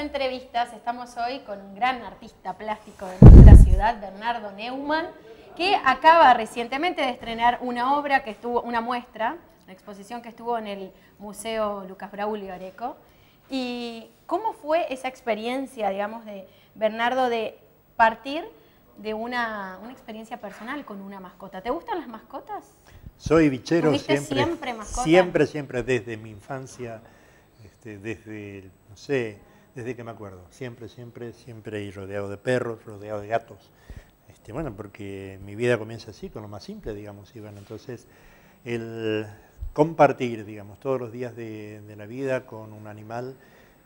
entrevistas estamos hoy con un gran artista plástico de nuestra ciudad, Bernardo Neumann, que acaba recientemente de estrenar una obra que estuvo, una muestra, una exposición que estuvo en el Museo Lucas Braulio Areco. ¿Y cómo fue esa experiencia, digamos, de Bernardo de partir de una, una experiencia personal con una mascota? ¿Te gustan las mascotas? Soy bichero ¿Tuviste siempre. siempre mascota? Siempre, siempre, desde mi infancia, este, desde, no sé, desde que me acuerdo. Siempre, siempre, siempre y rodeado de perros, rodeado de gatos. Este, bueno, porque mi vida comienza así, con lo más simple, digamos. Y bueno, entonces, el compartir, digamos, todos los días de, de la vida con un animal,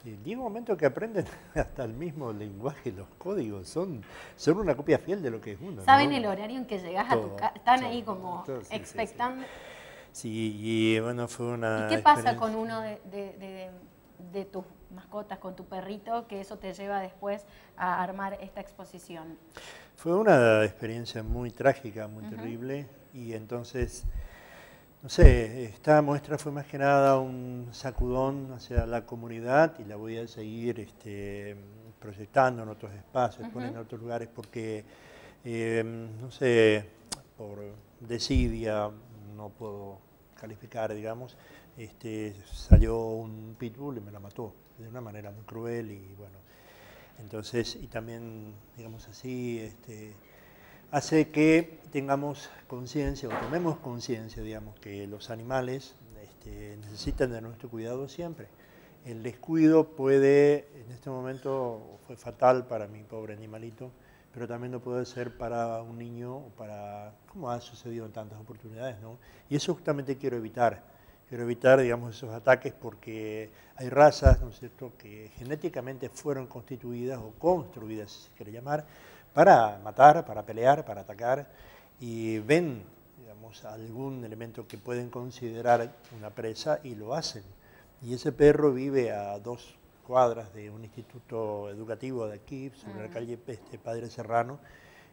y llega un momento que aprenden hasta el mismo lenguaje, los códigos, son, son una copia fiel de lo que es uno. ¿Saben ¿no? el horario en que llegas a tu casa? Están todo, ahí como todo, sí, sí, sí. expectando. Sí, y bueno, fue una. ¿Y qué pasa con uno de, de- de- de tus mascotas, con tu perrito, que eso te lleva después a armar esta exposición? Fue una experiencia muy trágica, muy terrible, y entonces, no sé, esta muestra fue más que nada un sacudón hacia la comunidad y la voy a seguir este, proyectando en otros espacios, Ujú. poniendo en otros lugares, porque, eh, no sé, por desidia, no puedo calificar, digamos, este, salió un pitbull y me la mató de una manera muy cruel y bueno, entonces, y también, digamos así, este, hace que tengamos conciencia o tomemos conciencia, digamos, que los animales este, necesitan de nuestro cuidado siempre. El descuido puede, en este momento fue fatal para mi pobre animalito, pero también lo puede ser para un niño o para, como ha sucedido en tantas oportunidades, ¿no? Y eso justamente quiero evitar. Quiero evitar, digamos, esos ataques porque hay razas, ¿no es cierto?, que genéticamente fueron constituidas o construidas, si se quiere llamar, para matar, para pelear, para atacar, y ven, digamos, algún elemento que pueden considerar una presa y lo hacen. Y ese perro vive a dos cuadras de un instituto educativo de aquí, sobre la calle este, Padre Serrano,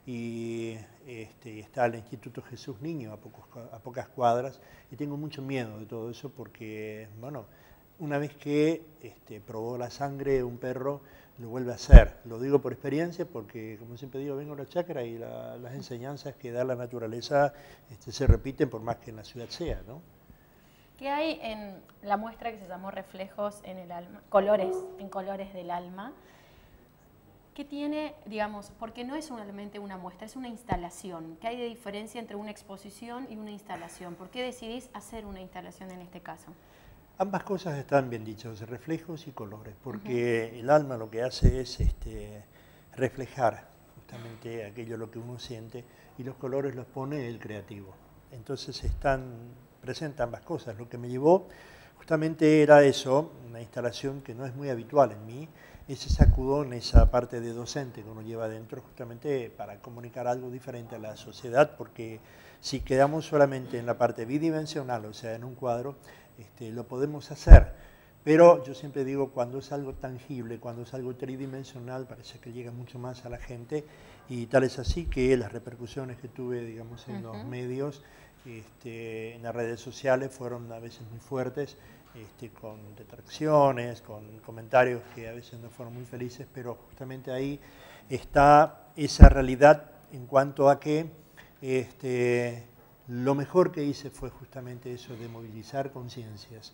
y este, está el Instituto Jesús Niño a, pocos a pocas cuadras, y tengo mucho miedo de todo eso porque, bueno, una vez que este, probó la sangre de un perro, lo vuelve a hacer. Lo digo por experiencia porque, como siempre digo, vengo a la chacra y la- las enseñanzas que da la naturaleza este, se repiten por más que en la ciudad sea, ¿no? ¿Qué hay en la muestra que se llamó Reflejos en el alma? Colores, en colores del alma. ¿Qué tiene, digamos, porque no es solamente una muestra, es una instalación? ¿Qué hay de diferencia entre una exposición y una instalación? ¿Por qué decidís hacer una instalación en este caso? Ambas cosas están bien dichas, reflejos y colores, porque el alma lo que hace es este, reflejar justamente aquello lo que uno siente y los colores los pone el creativo. Entonces están presentes ambas cosas. Lo que me llevó justamente era eso, una instalación que no es muy habitual en mí, ese sacudón, esa parte de docente que uno lleva adentro justamente para comunicar algo diferente a la sociedad, porque si quedamos solamente en la parte bidimensional, o sea, en un cuadro, este, lo podemos hacer. Pero yo siempre digo, cuando es algo tangible, cuando es algo tridimensional, parece que llega mucho más a la gente y tal es así que las repercusiones que tuve, digamos, en los medios, este, en las redes sociales, fueron a veces muy fuertes, este, con detracciones, con comentarios que a veces no fueron muy felices, pero justamente ahí está esa realidad en cuanto a que este, lo mejor que hice fue justamente eso de movilizar conciencias.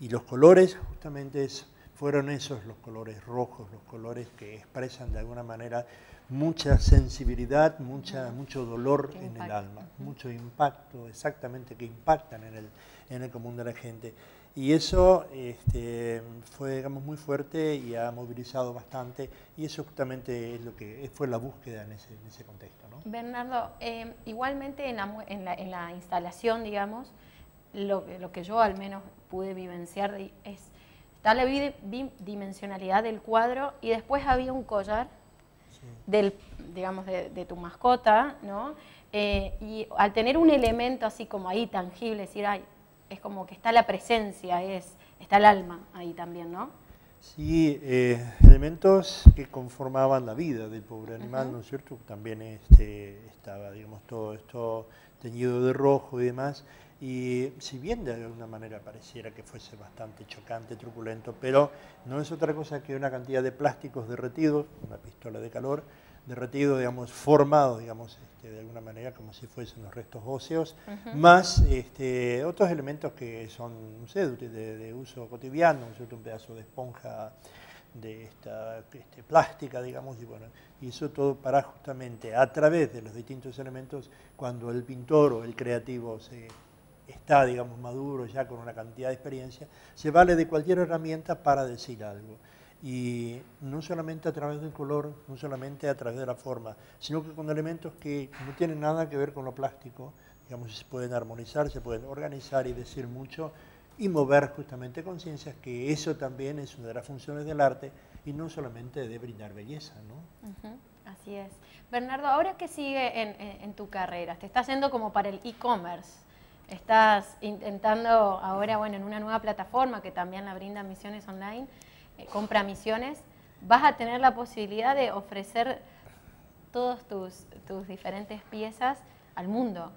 Y los colores justamente es- fueron esos, los colores rojos, los colores que expresan de alguna manera mucha sensibilidad, mucha, mucho dolor en el alma, mucho impacto, exactamente, que impactan en el, en el común de la gente. Y eso este, fue, digamos, muy fuerte y ha movilizado bastante, y eso justamente es lo que fue la búsqueda en ese, en ese contexto. ¿no? Bernardo, eh, igualmente en la, mu- en la- en la instalación, digamos, lo, que- lo que yo al menos pude vivenciar es, está la bidi- bidimensionalidad del cuadro y después había un collar Sí. del, digamos, de, de tu mascota, ¿no? Eh, y al tener un elemento así como ahí tangible, decir, ay, es como que está la presencia, es, está el alma ahí también, ¿no? Sí, eh, elementos que conformaban la vida del pobre animal, Ujú. ¿no es cierto? También este, estaba, digamos, todo esto teñido de rojo y demás. Y si bien de alguna manera pareciera que fuese bastante chocante, truculento, pero no es otra cosa que una cantidad de plásticos derretidos, una pistola de calor, derretido, digamos, formado, digamos, este, de alguna manera como si fuesen los restos óseos, más este, otros elementos que son, no sé, de, uso cotidiano, un pedazo de esponja de esta este, plástica, digamos, y bueno, y eso todo para justamente a través de los distintos elementos, cuando el pintor o el creativo se está, digamos, maduro ya con una cantidad de experiencia, se vale de cualquier herramienta para decir algo y no solamente a través del color, no solamente a través de la forma, sino que con elementos que no tienen nada que ver con lo plástico, digamos, se pueden armonizar, se pueden organizar y decir mucho y mover justamente conciencias, que eso también es una de las funciones del arte y no solamente de brindar belleza, ¿no? Así es. Bernardo, ahora qué sigue en, tu carrera, te estás yendo como para el e-commerce. Estás intentando ahora, bueno, en una nueva plataforma que también la brinda Misiones Online, eh, compra misiones, vas a tener la posibilidad de ofrecer todas tus, tus diferentes piezas al mundo.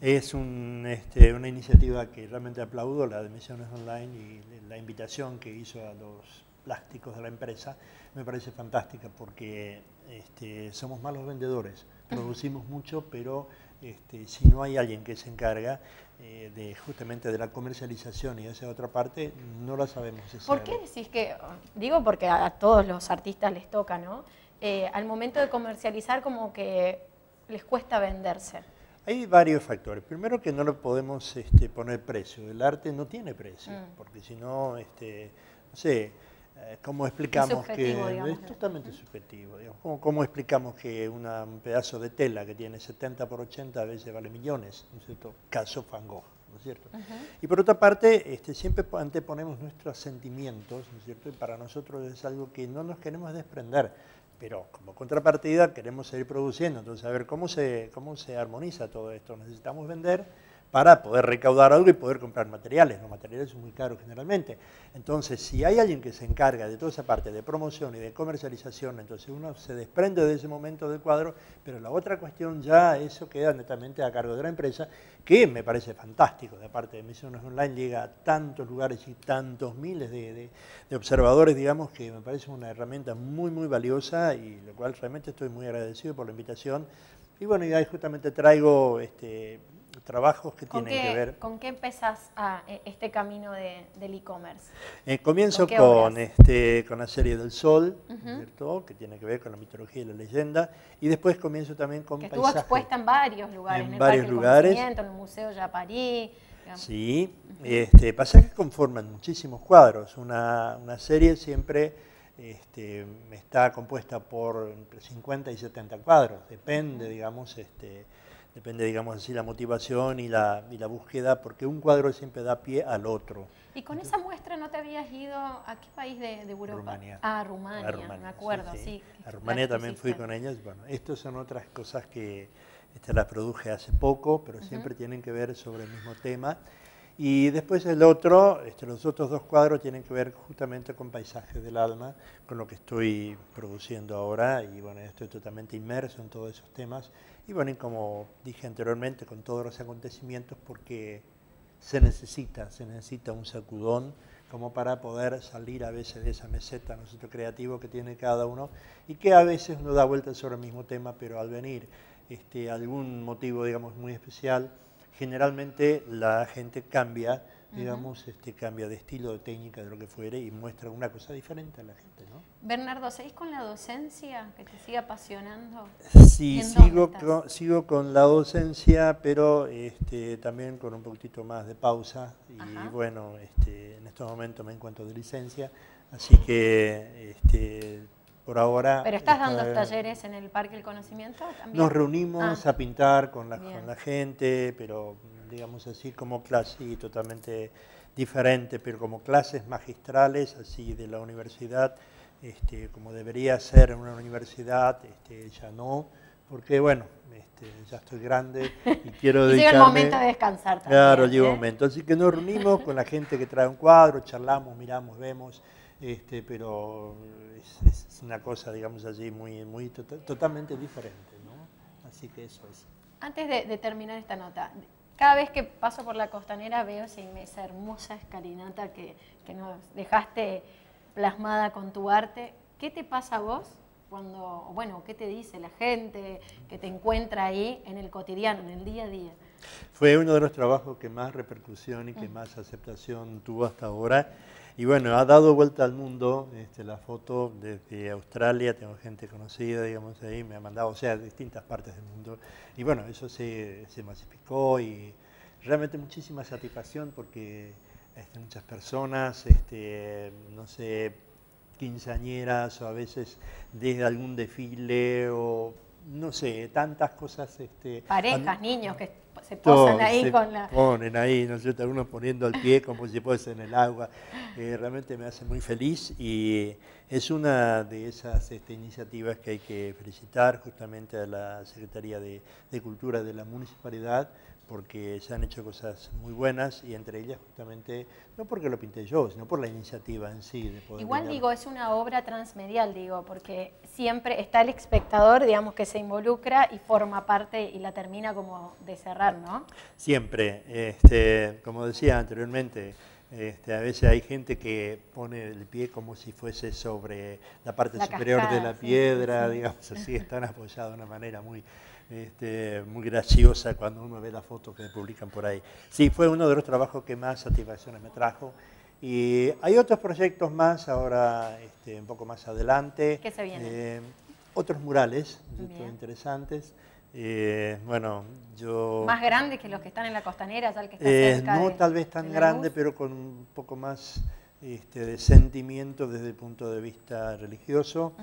Es este, una iniciativa que realmente aplaudo, la de Misiones Online y la invitación que hizo a los plásticos de la empresa, me parece fantástica porque este, somos malos vendedores, producimos mucho, pero este, si no hay alguien que se encarga eh, de justamente de la comercialización y esa otra parte, no la sabemos. ¿Por qué decís que, digo porque a, todos los artistas les toca, ¿no? Eh, al momento de comercializar como que les cuesta venderse. Hay varios factores. Primero que no le podemos este, poner precio. El arte no tiene precio, mm. porque si no, este, no sé, ¿Cómo explicamos que es totalmente subjetivo? ¿cómo, explicamos que un pedazo de tela que tiene 70 por 80 a veces vale millones? ¿no es cierto? Caso Van Gogh, ¿no es cierto? Y por otra parte, este, siempre anteponemos nuestros sentimientos, ¿no es cierto? Y para nosotros es algo que no nos queremos desprender, pero como contrapartida queremos seguir produciendo. Entonces, a ver, ¿cómo se, cómo se armoniza todo esto? Necesitamos vender para poder recaudar algo y poder comprar materiales. Los materiales son muy caros generalmente. Entonces, si hay alguien que se encarga de toda esa parte de promoción y de comercialización, entonces uno se desprende de ese momento del cuadro, pero la otra cuestión ya, eso queda netamente a cargo de la empresa, que me parece fantástico. De parte de Misiones Online llega a tantos lugares y tantos miles de, observadores, digamos, que me parece una herramienta muy, muy valiosa y lo cual realmente estoy muy agradecido por la invitación. Y bueno, y ahí justamente traigo este, trabajos que tienen que ver... ¿Con qué empezás a, e, este camino de, del e-commerce? Eh, comienzo con, este, con la serie del Sol, que tiene que ver con la mitología y la leyenda, y después comienzo también con que estuvo expuesta en varios lugares, en, el varios lugares. en el Museo de París. Sí, este, pasa que conforman muchísimos cuadros. Una, una serie siempre este, está compuesta por entre 50 y 70 cuadros, depende, digamos, este, Depende, digamos así, la motivación y la, y la búsqueda, porque un cuadro siempre da pie al otro. ¿Y con esa muestra no te habías ido a qué país de, de Europa? Rumania. Ah, Rumania, Rumania, me acuerdo, sí. A Rumania también fui con ellas. Bueno, estas son otras cosas que este, las produje hace poco, pero siempre tienen que ver sobre el mismo tema. Y después el otro, este, los otros dos cuadros tienen que ver justamente con paisajes del alma, con lo que estoy produciendo ahora, y bueno, estoy totalmente inmerso en todos esos temas. Y bueno, y como dije anteriormente, con todos los acontecimientos, porque se necesita, se necesita un sacudón como para poder salir a veces de esa meseta, ¿no creativo que tiene cada uno y que a veces uno da vueltas sobre el mismo tema, pero al venir este, algún motivo, digamos, muy especial, generalmente la gente cambia digamos, este, cambia de estilo, de técnica, de lo que fuere y muestra una cosa diferente a la gente. ¿no? Bernardo, ¿seguís con la docencia que te sigue apasionando? Sí, sigo con, sigo con la docencia, pero este, también con un poquitito más de pausa. Y bueno, este, en estos momentos me encuentro de licencia, así que este, por ahora... ¿Pero estás dando talleres en el Parque del Conocimiento también? Nos reunimos ah. a pintar con la, con la gente, pero digamos así, como clase totalmente diferente, pero como clases magistrales, así de la universidad, este, como debería ser en una universidad, este, ya no, porque bueno, este, ya estoy grande y quiero dedicarme... llega el momento de descansar también. Claro, llega un ¿eh? momento. Así que nos reunimos con la gente que trae un cuadro, charlamos, miramos, vemos, este, pero es, una cosa, digamos así, muy, muy tota-, totalmente diferente, ¿no? Así que eso es. Antes de terminar esta nota, cada vez que paso por la costanera veo esa hermosa escalinata que, que nos dejaste plasmada con tu arte. ¿Qué te pasa a vos cuando, bueno, qué te dice la gente que te encuentra ahí en el cotidiano, en el día a día? Fue uno de los trabajos que más repercusión y que mm. más aceptación tuvo hasta ahora. Y bueno, ha dado vuelta al mundo este, la foto desde Australia, tengo gente conocida, digamos, ahí, me ha mandado, o sea, distintas partes del mundo. Y bueno, eso se, se masificó y realmente muchísima satisfacción porque este, muchas personas, este, no sé, quinceañeras o a veces desde algún desfile o no sé, tantas cosas. Este, Parejas, niños que se posan ahí con la... Ponen ahí, ¿no es cierto? Algunos poniendo el pie como si fuese en el agua. Eh, realmente me hace muy feliz y es una de esas este, iniciativas que hay que felicitar justamente a la Secretaría de, de Cultura de la Municipalidad porque se han hecho cosas muy buenas y entre ellas justamente, no porque lo pinté yo, sino por la iniciativa en sí. De poder Igual digo, es una obra transmedial, digo, porque siempre está el espectador, digamos, que se involucra y forma parte y la termina como de cerrar, ¿no? Siempre, este, como decía anteriormente, este, a veces hay gente que pone el pie como si fuese sobre la parte superior de la piedra, digamos así, están apoyados de una manera muy este, muy graciosa cuando uno ve las fotos que publican por ahí. Sí, fue uno de los trabajos que más satisfacciones me trajo. Y hay otros proyectos más ahora, este, un poco más adelante. ¿Qué se viene? Eh, otros murales interesantes. Eh, bueno, yo... ¿Más grandes que los que están en la costanera, que está eh, No tal vez tan grande, pero con un poco más este, de sentimiento desde el punto de vista religioso.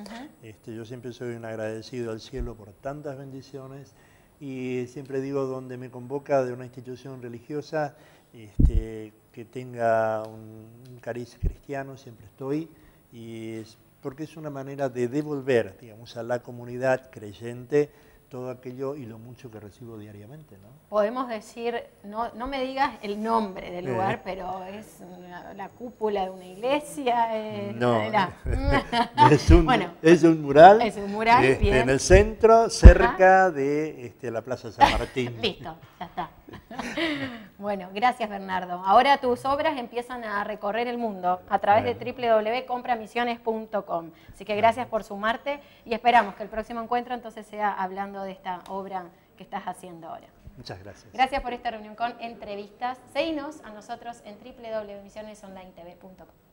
este, yo siempre soy un agradecido al cielo por tantas bendiciones y siempre digo donde me convoca de una institución religiosa este, que tenga un, cariz cristiano, siempre estoy, y porque es una manera de devolver digamos, a la comunidad creyente todo aquello y lo mucho que recibo diariamente. ¿no? Podemos decir, no, no me digas el nombre del eh. lugar, pero es la cúpula de una iglesia. no, es, un, es un mural, es un mural este, en el centro, cerca de este, la Plaza San Martín. Listo, ya está. Bueno, gracias Bernardo. Ahora tus obras empiezan a recorrer el mundo a través de www.compramisiones.com. Así que gracias por sumarte y esperamos que el próximo encuentro entonces sea hablando de esta obra que estás haciendo ahora. Muchas gracias. Gracias por esta reunión con entrevistas. Seguinos a nosotros en www.misionesonlinetv.com.